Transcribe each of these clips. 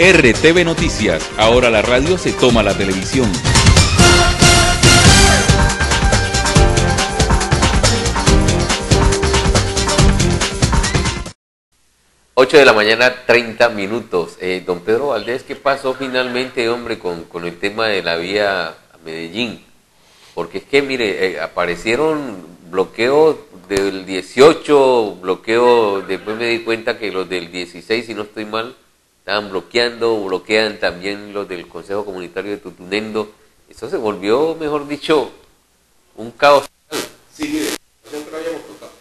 RTV Noticias, ahora la radio se toma la televisión. 8 de la mañana, 30 minutos. Eh, don Pedro Valdés, ¿qué pasó finalmente, hombre, con, con, el tema de la vía a Medellín? Porque es que, mire, eh, aparecieron bloqueos del 18, bloqueo, después me di cuenta que los del 16, si no estoy mal, estaban bloqueando, bloquean también los del Consejo Comunitario de Tutunendo. Eso se volvió, mejor dicho, un caos. Sí, mire, siempre habíamos tocado.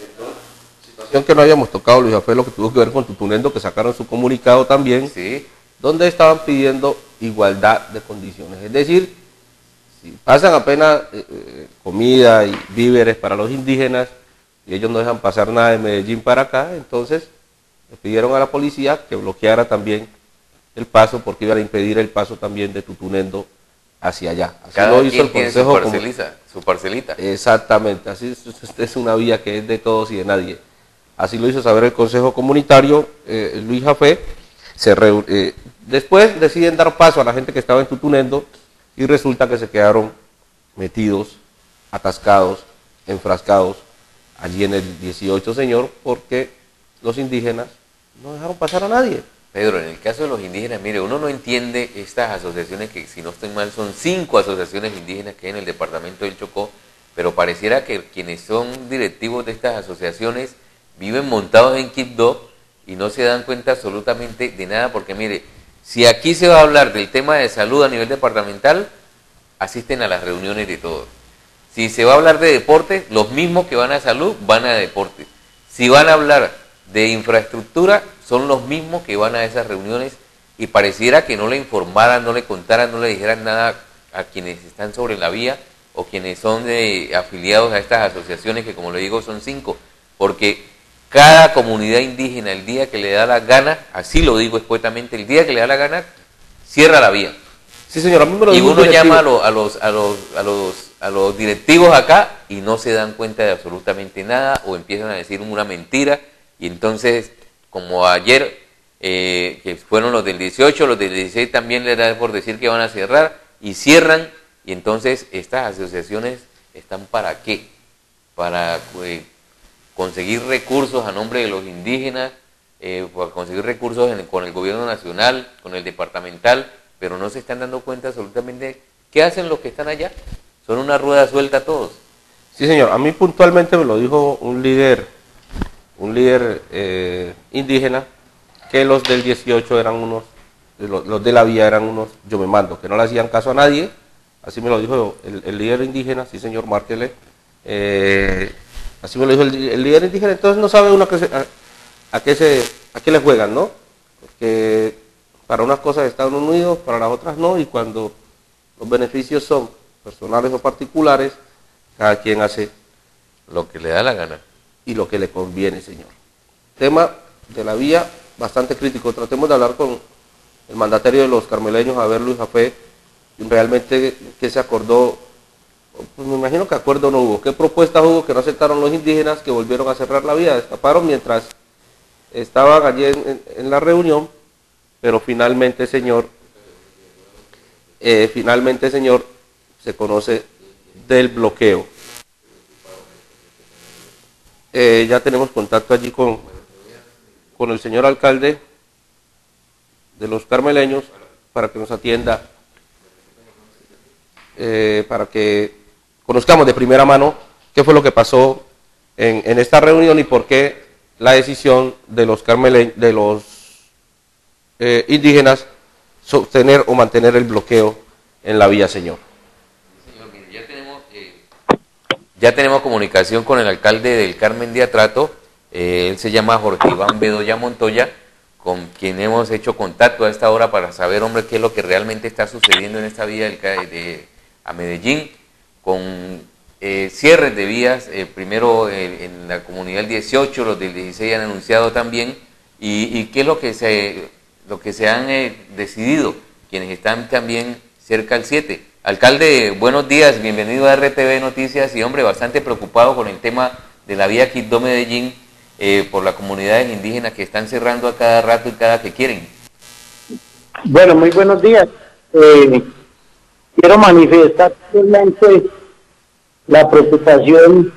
Entonces, situación que no habíamos tocado, Luis fue lo que tuvo que ver con Tutunendo, que sacaron su comunicado también, sí. donde estaban pidiendo igualdad de condiciones. Es decir, si pasan apenas eh, eh, comida y víveres para los indígenas y ellos no dejan pasar nada de Medellín para acá, entonces le pidieron a la policía que bloqueara también el paso porque iban a impedir el paso también de Tutunendo hacia allá. Así Cada lo hizo el Consejo su, parcelita, su parcelita. Exactamente, así es, una vía que es de todos y de nadie. Así lo hizo saber el Consejo Comunitario, eh, Luis Jafé. Se después deciden dar paso a la gente que estaba en Tutunendo y resulta que se quedaron metidos, atascados, enfrascados allí en el 18, señor, porque los indígenas no dejaron pasar a nadie. Pedro, en el caso de los indígenas, mire, uno no entiende estas asociaciones que, si no estoy mal, son cinco asociaciones indígenas que hay en el departamento del Chocó, pero pareciera que quienes son directivos de estas asociaciones viven montados en Quibdó y no se dan cuenta absolutamente de nada, porque mire, si aquí se va a hablar del tema de salud a nivel departamental, asisten a las reuniones de todos. Si se va a hablar de deporte, los mismos que van a salud van a deporte. Si van a hablar de infraestructura, son los mismos que van a esas reuniones y pareciera que no le informaran, no le contaran, no le dijeran nada a quienes están sobre la vía o quienes son de, afiliados a estas asociaciones que como le digo son cinco, porque cada comunidad indígena, el día que le da la gana, así lo digo escuetamente, el día que le da la gana, cierra la vía. Sí, señor, a mí me lo Y uno llama a, los, a, los, a, los, a los directivos acá y no se dan cuenta de absolutamente nada o empiezan a decir una mentira y entonces, como ayer, eh, que fueron los del 18, los del 16 también les da por decir que van a cerrar y cierran y entonces estas asociaciones están para qué? Para eh, conseguir recursos a nombre de los indígenas, eh, conseguir recursos con el gobierno nacional, con el departamental, pero no se están dando cuenta absolutamente qué hacen los que están allá. Son una rueda suelta todos. Sí, señor. A mí puntualmente me lo dijo un líder, un líder eh, indígena, que los del 18 eran unos, los, de la vía eran unos, yo me mando, que no le hacían caso a nadie. Así me lo dijo el, líder indígena, sí, señor, márquele. Eh, Así me lo dijo el, líder indígena, entonces no sabe uno a, qué, se, a, qué se, a qué le juegan, ¿no? Porque para unas cosas están unidos, para las otras no, y cuando los beneficios son personales o particulares, cada quien hace lo que le da la gana. Y lo que le conviene, señor. Tema de la vía bastante crítico. Tratemos de hablar con el mandatario de los carmeleños, a ver Luis Jafé, realmente qué se acordó pues me imagino que acuerdo no hubo. ¿Qué propuestas hubo que no aceptaron los indígenas que volvieron a cerrar la vía? Escaparon mientras estaban allí en, la reunión, pero finalmente, señor, eh, finalmente, señor, se conoce del bloqueo. Eh, ya tenemos contacto allí con, con el señor alcalde de los carmeleños para que nos atienda, eh, para que conozcamos de primera mano qué fue lo que pasó en, esta reunión y por qué la decisión de los, de los eh, indígenas sostener o mantener el bloqueo en la señor. Señor, ya tenemos, eh, ya tenemos comunicación con el alcalde del Carmen de Atrato, eh, él se llama Jorge Iván Bedoya Montoya, con quien hemos hecho contacto a esta hora para saber, hombre, qué es lo que realmente está sucediendo en esta vía de, a Medellín con eh, cierres de vías, eh, primero en la comunidad del 18, los del 16 han anunciado también, y, qué es lo que se, lo que se han decidido, quienes están también cerca al 7. Alcalde, buenos días, bienvenido a RTV Noticias y hombre, bastante preocupado con el tema de la vía Quito Medellín por las comunidades indígenas que están cerrando a cada rato y cada que quieren. Bueno, muy buenos días. Eh, quiero manifestar realmente la preocupación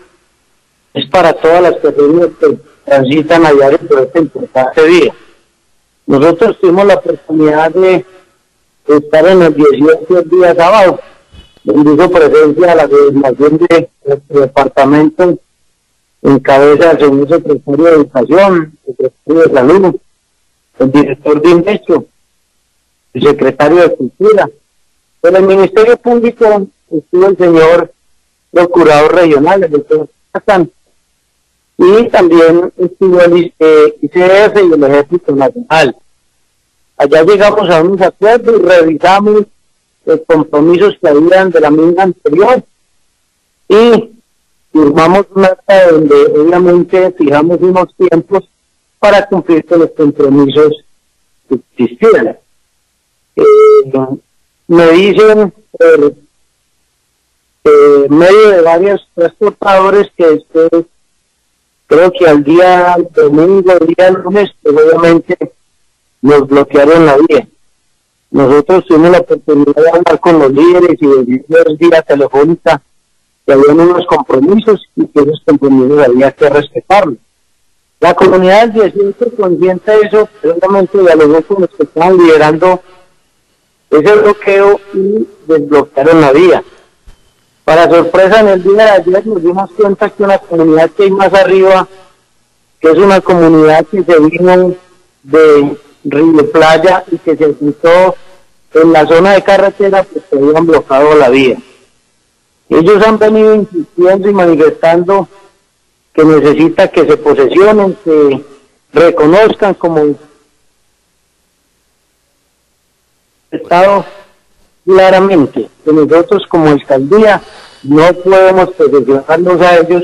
es para todas las personas que transitan a diario por este importante día. Nosotros tuvimos la oportunidad de estar en el 18 día sábado, donde hizo presencia a la gobernación de nuestro departamento en cabeza del señor secretario de Educación, secretario de Salud, el director de Indecho, el secretario de Cultura. En el Ministerio Público estuvo el señor procurador regional, el doctor Hassan, y también estuvo el ICF y el Ejército Nacional. Allá llegamos a unos acuerdos y revisamos los compromisos que habían de la misma anterior y firmamos una acta donde obviamente fijamos unos tiempos para cumplir con los compromisos que existían. Eh, me dicen eh, eh, medio de varios transportadores que después creo que al día domingo, el día lunes, pues obviamente nos bloquearon la vía. Nosotros tuvimos la oportunidad de hablar con los líderes y de decirles vía telefónica que habían unos compromisos y que esos compromisos había que respetarlos. La comunidad del 18 consciente de eso, obviamente dialogó con los que estaban liderando ese bloqueo y desbloquearon la vía. Para sorpresa, en el día de ayer nos dimos cuenta que una comunidad que hay más arriba, que es una comunidad que se vino de Río Playa y que se juntó en la zona de carretera, pues se habían bloqueado la vía. Ellos han venido insistiendo y manifestando que necesita que se posesionen, que reconozcan como Estado claramente que nosotros como alcaldía no podemos posesionarnos a ellos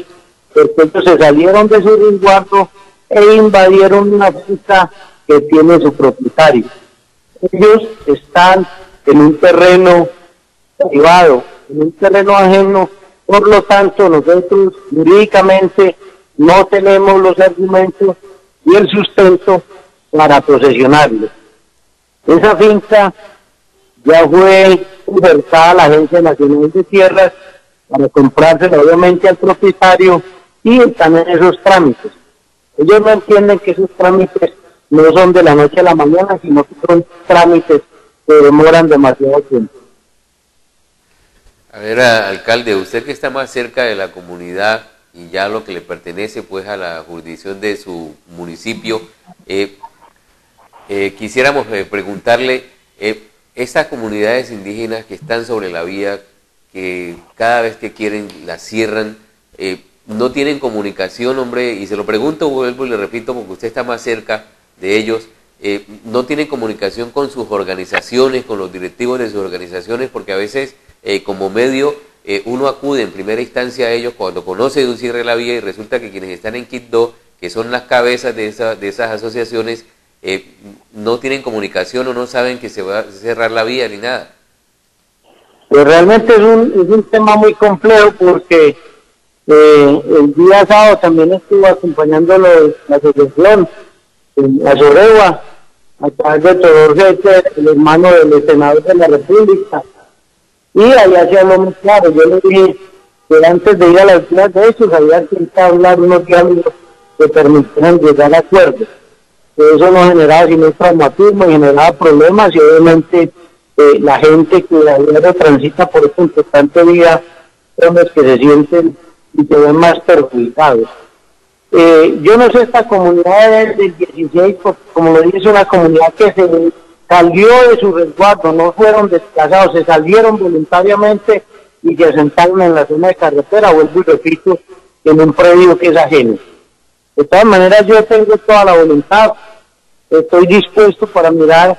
porque ellos se salieron de su resguardo e invadieron una finca que tiene su propietario. Ellos están en un terreno privado, en un terreno ajeno, por lo tanto nosotros jurídicamente no tenemos los argumentos y el sustento para posesionarlo. Esa finca ya fue ofertada a la Agencia Nacional de Tierras para comprársela obviamente al propietario y están esos trámites. Ellos no entienden que esos trámites no son de la noche a la mañana, sino que son trámites que demoran demasiado tiempo. A ver, alcalde, usted que está más cerca de la comunidad y ya lo que le pertenece pues a la jurisdicción de su municipio, eh, eh, quisiéramos eh, preguntarle, estas comunidades indígenas que están sobre la vía, que cada vez que quieren la cierran, no tienen comunicación, hombre, y se lo pregunto, vuelvo y le repito, porque usted está más cerca de ellos, eh, no tienen comunicación con sus organizaciones, con los directivos de sus organizaciones, porque a veces eh, como medio eh, uno acude en primera instancia a ellos cuando conoce de un cierre de la vía y resulta que quienes están en Quito, que son las cabezas de, esa, de esas asociaciones, no tienen comunicación o no saben que se va a cerrar la vía ni nada. Pues realmente es un, es un tema muy complejo porque el día sábado también estuvo acompañando la asociación la Soregua, a de Todor el hermano del senador de la República. Y allá se habló muy claro. Yo le dije que antes de ir a las vías de había que hablar unos diálogos que permitieran llegar a acuerdos. eso no generaba sino traumatismo generaba problemas y obviamente eh, la gente que a transita por esta importante vida son los que se sienten y se ven más perjudicados. Eh, yo no sé esta comunidad del 16, como lo dije, es una comunidad que se salió de su resguardo, no fueron desplazados, se salieron voluntariamente y se asentaron en la zona de carretera, vuelvo y repito, en un predio que es ajeno. De todas maneras, yo tengo toda la voluntad, estoy dispuesto para mirar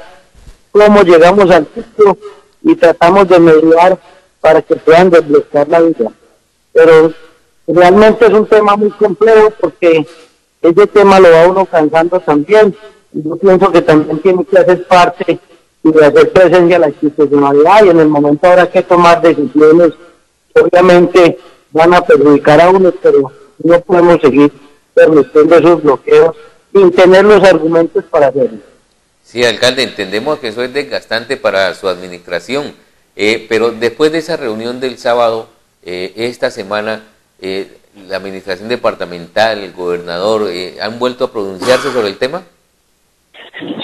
cómo llegamos al sitio y tratamos de mediar para que puedan desbloquear la vida. Pero realmente es un tema muy complejo porque ese tema lo va uno cansando también. Yo pienso que también tiene que hacer parte y de hacer presencia la institucionalidad y en el momento ahora que tomar decisiones, obviamente van a perjudicar a uno, pero no podemos seguir permitiendo esos bloqueos sin tener los argumentos para hacerlo. Sí, alcalde, entendemos que eso es desgastante para su administración, eh, pero después de esa reunión del sábado, eh, esta semana, eh, la administración departamental, el gobernador, ¿han vuelto a pronunciarse sobre el tema?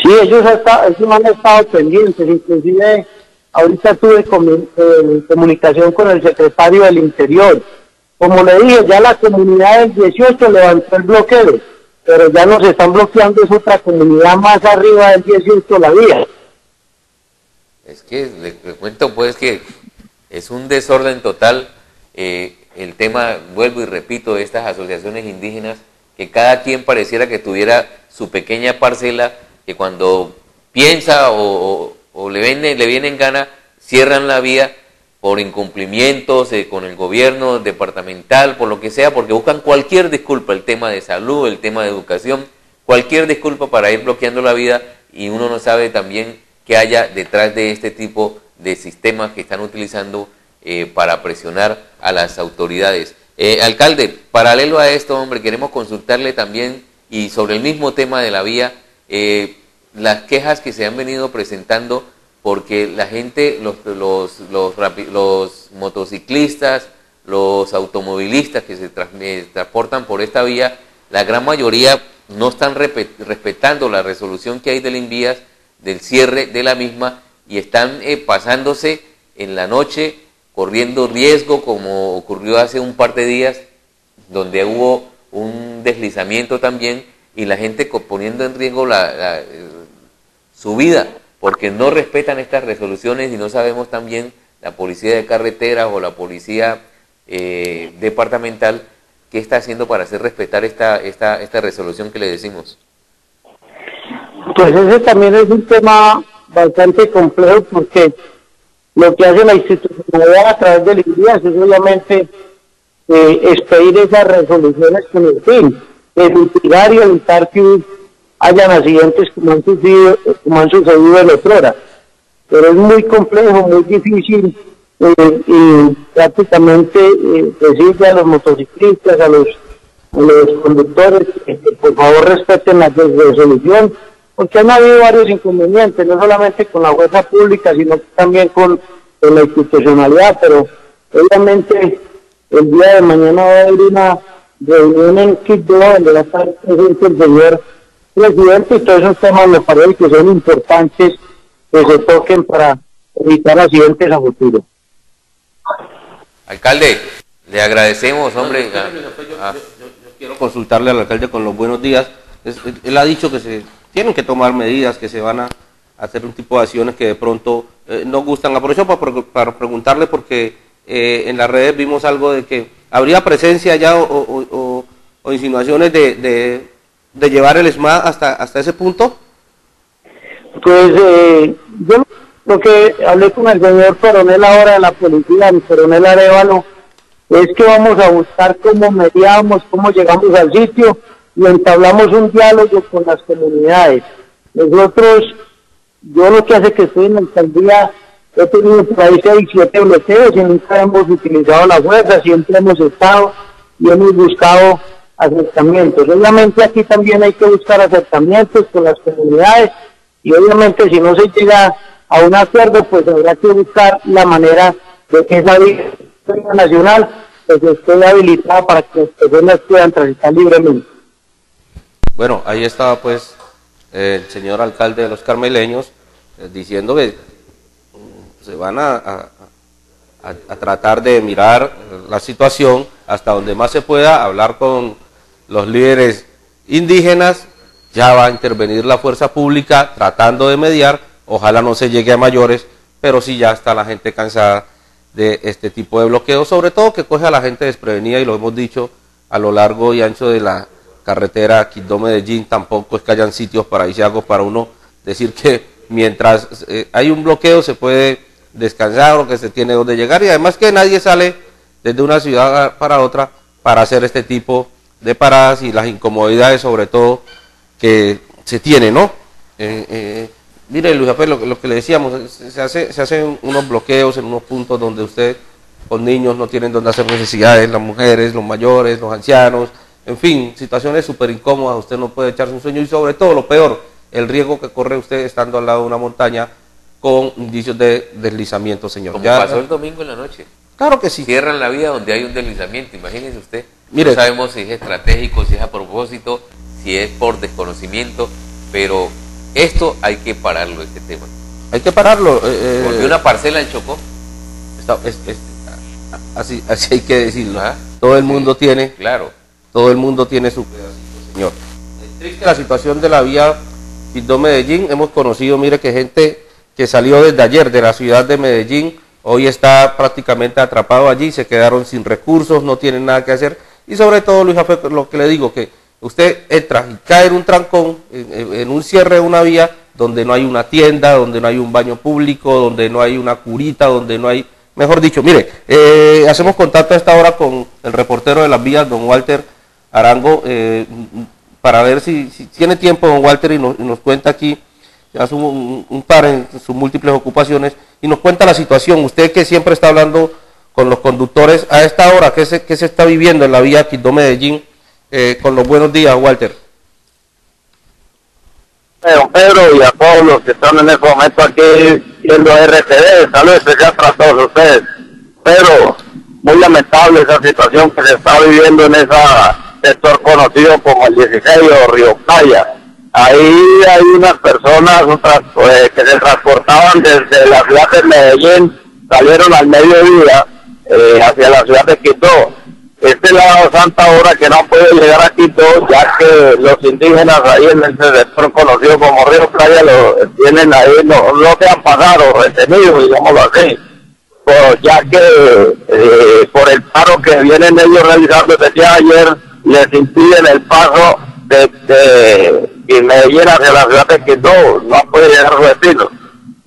Sí, ellos, han estado pendientes, inclusive ahorita tuve comunicación con el secretario del Interior. Como le dije, ya la comunidad del 18 levantó el bloqueo pero ya nos están bloqueando es otra comunidad más arriba del 18 la vía. Es que le, cuento pues que es un desorden total eh, el tema, vuelvo y repito, de estas asociaciones indígenas, que cada quien pareciera que tuviera su pequeña parcela, que cuando piensa o, le, viene, le viene en gana, cierran la vía por incumplimientos eh, con el gobierno departamental, por lo que sea, porque buscan cualquier disculpa, el tema de salud, el tema de educación, cualquier disculpa para ir bloqueando la vida y uno no sabe también qué haya detrás de este tipo de sistemas que están utilizando eh, para presionar a las autoridades. Eh, alcalde, paralelo a esto, hombre, queremos consultarle también y sobre el mismo tema de la vía, las quejas que se han venido presentando porque la gente, los, motociclistas, los automovilistas que se eh, transportan por esta vía, la gran mayoría no están respetando la resolución que hay del Invías, del cierre de la misma, y están eh, pasándose en la noche, corriendo riesgo, como ocurrió hace un par de días, donde hubo un deslizamiento también, y la gente poniendo en riesgo la, eh, su vida porque no respetan estas resoluciones y no sabemos también la policía de carreteras o la policía eh, departamental qué está haciendo para hacer respetar esta, esta, esta resolución que le decimos. Pues ese también es un tema bastante complejo porque lo que hace la institucionalidad a través del INDIAS es obviamente eh, expedir esas resoluciones con el fin de mitigar y evitar que hayan accidentes como han sucedido, como han sucedido en Otrora. Pero es muy complejo, muy difícil eh, y prácticamente eh, decirle a los motociclistas, a los, conductores por favor respeten la resolución, porque han habido varios inconvenientes, no solamente con la fuerza pública, sino también con, la institucionalidad, pero obviamente el día de mañana va a haber una reunión en Quito donde va a estar presente el señor presidente y todos esos temas me parece que son importantes que se toquen para evitar accidentes a futuro. Alcalde, le agradecemos, hombre. Ah. Yo, quiero consultarle al alcalde con los buenos días. él ha dicho que se tienen que tomar medidas, que se van a hacer un tipo de acciones que de pronto eh, no gustan. Aprovecho para, para preguntarle porque eh, en las redes vimos algo de que habría presencia ya o, insinuaciones de de llevar el SMAD hasta, hasta ese punto? Pues eh, yo lo que hablé con el señor coronel ahora de la policía, el coronel Arevalo, es que vamos a buscar cómo mediamos, cómo llegamos al sitio y entablamos un diálogo con las comunidades. Nosotros, yo lo que hace que estoy en la alcaldía, he tenido por ahí seis, siete bloqueos y nunca hemos utilizado la fuerza, siempre hemos estado y hemos buscado acercamientos. Obviamente aquí también hay que buscar acercamientos con las comunidades y obviamente si no se llega a un acuerdo, pues habrá que buscar la manera de que esa vía nacional pues esté habilitada para que las personas puedan transitar libremente. Bueno, ahí estaba pues el señor alcalde de los carmeleños eh, diciendo que mm, se van a, a tratar de mirar la situación hasta donde más se pueda, hablar con los líderes indígenas, ya va a intervenir la fuerza pública tratando de mediar, ojalá no se llegue a mayores, pero sí ya está la gente cansada de este tipo de bloqueo, sobre todo que coge a la gente desprevenida y lo hemos dicho a lo largo y ancho de la carretera Quito-Medellín, tampoco es que hayan sitios paradisíacos para uno decir que mientras eh, hay un bloqueo se puede descansar o que se tiene donde llegar y además que nadie sale desde una ciudad para otra para hacer este tipo de paradas y las incomodidades sobre todo que se tiene, ¿no? Eh, eh, mire, Luis Rafael, lo, que le decíamos, se, hace, se hacen unos bloqueos en unos puntos donde usted con niños no tienen donde hacer necesidades, las mujeres, los mayores, los ancianos, en fin, situaciones súper incómodas, usted no puede echarse un sueño y sobre todo lo peor, el riesgo que corre usted estando al lado de una montaña con indicios de deslizamiento, señor. Como Ya- pasó el domingo en la noche. Claro que sí. Cierran la vía donde hay un deslizamiento, imagínese usted. Mire. no sabemos si es estratégico, si es a propósito, si es por desconocimiento, pero esto hay que pararlo, este tema. Hay que pararlo. eh, eh, Porque una parcela en Chocó, está- es- es- así, así hay que decirlo. Ajá. Todo el mundo tiene claro, todo el mundo tiene su pedacito, señor. Es triste la situación de la vía Quibdó-Medellín. Hemos conocido, mire, que gente que salió desde ayer de la ciudad de Medellín, hoy está prácticamente atrapado allí, se quedaron sin recursos, no tienen nada que hacer. Y sobre todo, Luis Jafé, lo que le digo, que usted entra y cae en un trancón, en un cierre de una vía donde no hay una tienda, donde no hay un baño público, donde no hay una curita, donde no hay... Mejor dicho, mire, eh, hacemos contacto a esta hora con el reportero de las vías, don Walter Arango, eh, para ver si, si tiene tiempo don Walter y nos, y nos cuenta aquí, hace un, un par en sus múltiples ocupaciones, y nos cuenta la situación. Usted que siempre está hablando con los conductores a esta hora, ¿qué se, qué se está viviendo en la vía Quindó-Medellín? Eh, con los buenos días, Walter. Eh, don Pedro y a todos los que están en este momento aquí viendo RTV, saludos especial para todos ustedes. Pero muy lamentable esa situación que se está viviendo en ese sector conocido como el 16 o Río Playa. Ahí hay unas personas otras, eh, que se transportaban desde la ciudad de Medellín, salieron al mediodía eh, hacia la ciudad de Quito este lado Santa Hora que no puede llegar a Quito, ya que los indígenas ahí en ese sector conocido como Río Playa lo tienen ahí, no, no se han pasado, retenidos, digámoslo así, ya que eh, por el paro que vienen ellos realizando desde el ayer, les impiden el paso de, de Medellín hacia la ciudad de Quito, no puede llegar a su.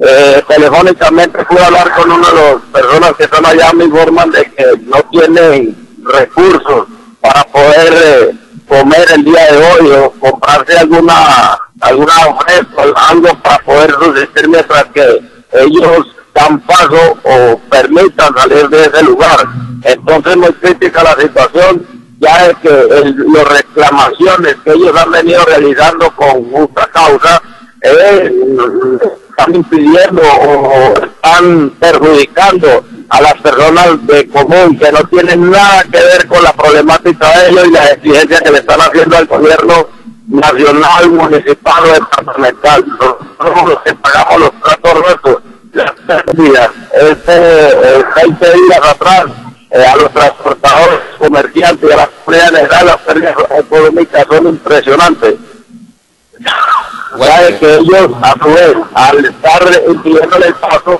Eh, telefónicamente pude hablar con una de las personas que están allá, me informan de que no tienen recursos para poder eh, comer el día de hoy o comprarse alguna alguna fresco, algo para poder subsistir mientras que ellos dan paso o permitan salir de ese lugar. Entonces muy crítica la situación, ya es que las reclamaciones que ellos han venido realizando con justa causa eh, están impidiendo o están perjudicando a las personas de común que no tienen nada que ver con la problemática de ellos y las exigencias que le están haciendo al gobierno nacional, municipal o departamental. Nosotros los que pagamos los tratos nuestros, las pérdidas. Este, eh, 20 días atrás, eh, a los transportadores, comerciantes y a la comunidad en general, las pérdidas económicas son impresionantes. Sabe que ellos a su vez al estar impidiéndole el paso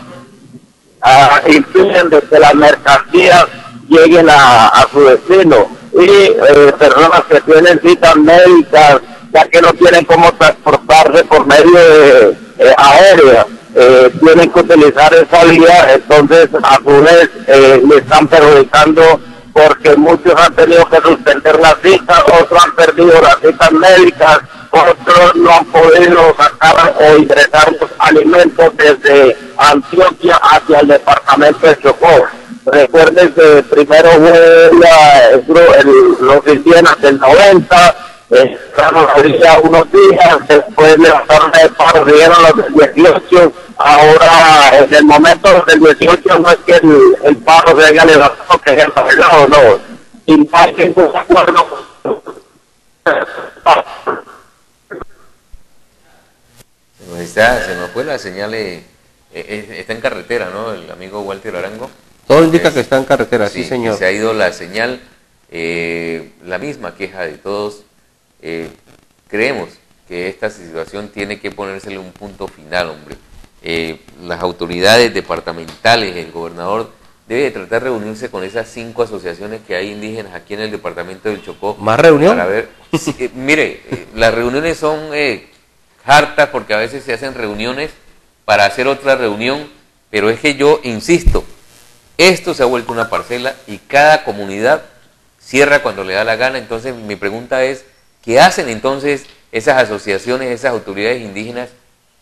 ah, impiden de que las mercancías lleguen a, a su destino. Y eh, personas que tienen citas médicas ya que no tienen cómo transportarse por medio de eh, aérea eh, tienen que utilizar esa vía entonces a su vez eh, le están perjudicando porque muchos han tenido que suspender las citas, otros han perdido las citas médicas, otros no han podido sacar o ingresar los alimentos desde Antioquia hacia el departamento de Chocó. Recuerden que primero fue la- el los indígenas del 90, estaban había unos días, después levantaron el paro, dieron los del 18, ahora en el momento del 18 no es que el, el paro se haya levantado, que haya arreglado, no, sin más que un acuerdo. se nos, está, se nos fue la señal, eh, eh, está en carretera, ¿no? El amigo Walter Arango. Todo indica que está en carretera, sí, Sí, señor. Se ha ido la señal, eh, la misma queja de todos. Eh, creemos que esta situación tiene que ponérsele un punto final, hombre. Eh, las autoridades departamentales, el gobernador, debe de tratar de reunirse con esas cinco asociaciones que hay indígenas aquí en el departamento del Chocó. ¿Más reunión? Para ver, eh, mire, eh, las reuniones son eh, hartas porque a veces se hacen reuniones para hacer otra reunión, pero es que yo insisto, esto se ha vuelto una parcela y cada comunidad cierra cuando le da la gana. Entonces mi pregunta es, ¿qué hacen entonces esas asociaciones, esas autoridades indígenas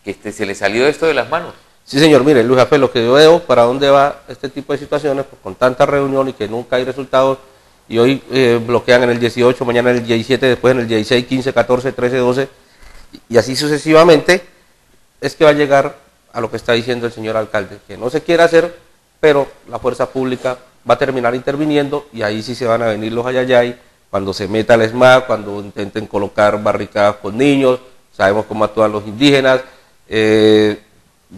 que este, se les salió esto de las manos? Sí, señor, mire, Luis Jafé, lo que yo veo, para dónde va este tipo de situaciones, pues, con tanta reunión y que nunca hay resultados, y hoy eh, bloquean en el 18, mañana en el 17, después en el 16, 15, 14, 13, 12, y así sucesivamente, es que va a llegar a lo que está diciendo el señor alcalde, que no se quiere hacer, pero la fuerza pública va a terminar interviniendo y ahí sí se van a venir los ayayay, cuando se meta el ESMAD, cuando intenten colocar barricadas con niños, sabemos cómo actúan los indígenas, eh,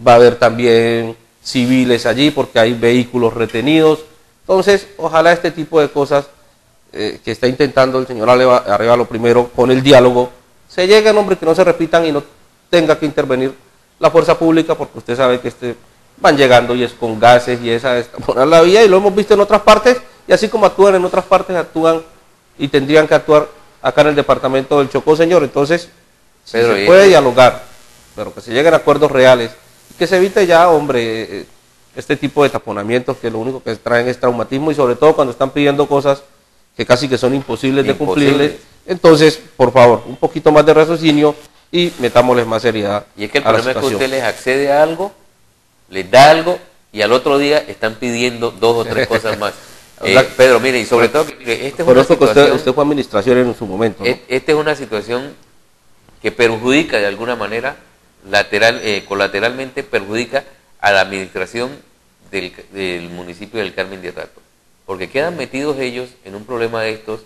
va a haber también civiles allí porque hay vehículos retenidos. Entonces, ojalá este tipo de cosas eh, que está intentando el señor lo primero con el diálogo, se lleguen, hombre, que no se repitan y no tenga que intervenir la fuerza pública, porque usted sabe que este van llegando y es con gases y esa es poner la vía y lo hemos visto en otras partes y así como actúan en otras partes actúan y tendrían que actuar acá en el departamento del Chocó, señor. Entonces, se puede dialogar, pero que se lleguen a acuerdos reales y que se evite ya, hombre, eh, este tipo de taponamientos que lo único que traen es traumatismo y sobre todo cuando están pidiendo cosas que casi que son imposibles de cumplirles. Entonces, por favor, un poquito más de raciocinio y metámosles más seriedad. Y es que el problema es que usted les accede a algo, les da algo y al otro día están pidiendo dos o tres cosas más. Eh, Pedro, mire, y sobre todo, que este es una situación, usted, fue administración en su momento. Esta es una situación que perjudica de alguna manera, lateral, eh, colateralmente perjudica a la administración del, del municipio del Carmen de Atato porque quedan metidos ellos en un problema de estos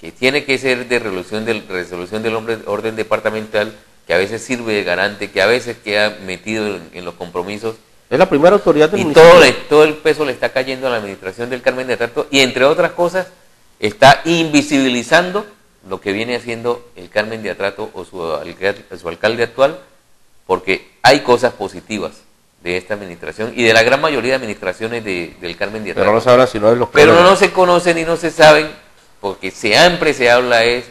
que tiene que ser de resolución del, resolución del orden departamental, que a veces sirve de garante, que a veces queda metido en, los compromisos. Es la primera autoridad del Y todo, todo el peso le está cayendo a la administración del Carmen de Trato y entre otras cosas está invisibilizando lo que viene haciendo el Carmen de Atrato o su, su alcalde actual, porque hay cosas positivas de esta administración y de la gran mayoría de administraciones de, del Carmen Díaz. Pero no se habla sino de los Pero no, se conocen y no se saben, porque siempre se habla es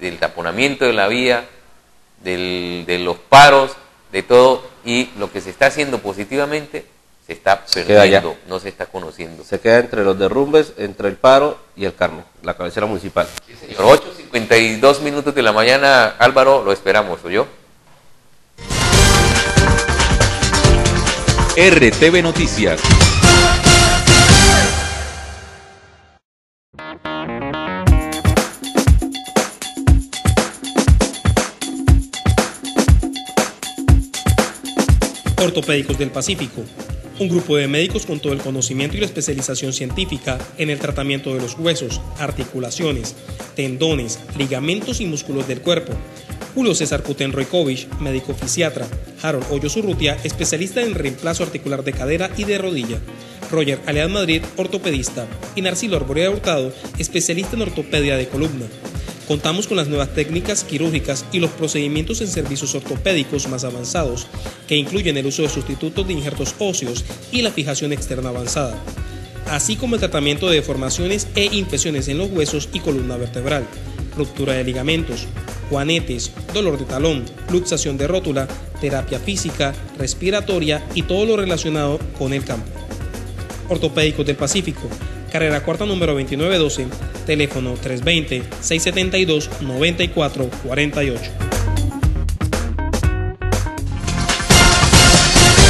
del taponamiento de la vía, del, de los paros, de todo, y lo que se está haciendo positivamente se está perdiendo, no se está conociendo. Se queda entre los derrumbes, entre el paro y el Carmen, la cabecera municipal. Sí, señor. 8.52 minutos de la mañana, Álvaro, lo esperamos, ¿o yo? RTV Noticias. Ortopédicos del Pacífico, un grupo de médicos con todo el conocimiento y la especialización científica en el tratamiento de los huesos, articulaciones, tendones, ligamentos y músculos del cuerpo Julio César Kutenroikovich, médico fisiatra. Harold Hoyos Urrutia, especialista en reemplazo articular de cadera y de rodilla. Roger Alead Madrid, ortopedista. Y Narcilo Arborea Hurtado, especialista en ortopedia de columna. Contamos con las nuevas técnicas quirúrgicas y los procedimientos en servicios ortopédicos más avanzados, que incluyen el uso de sustitutos de injertos óseos y la fijación externa avanzada, así como el tratamiento de deformaciones e infecciones en los huesos y columna vertebral, ruptura de ligamentos, juanetes, dolor de talón, luxación de rótula, terapia física, respiratoria y todo lo relacionado con el campo. Ortopédicos del Pacífico, carrera cuarta número 2912, teléfono 320-672-9448.